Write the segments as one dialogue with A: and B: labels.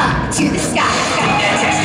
A: up to the sky.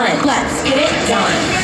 B: Let's get it done.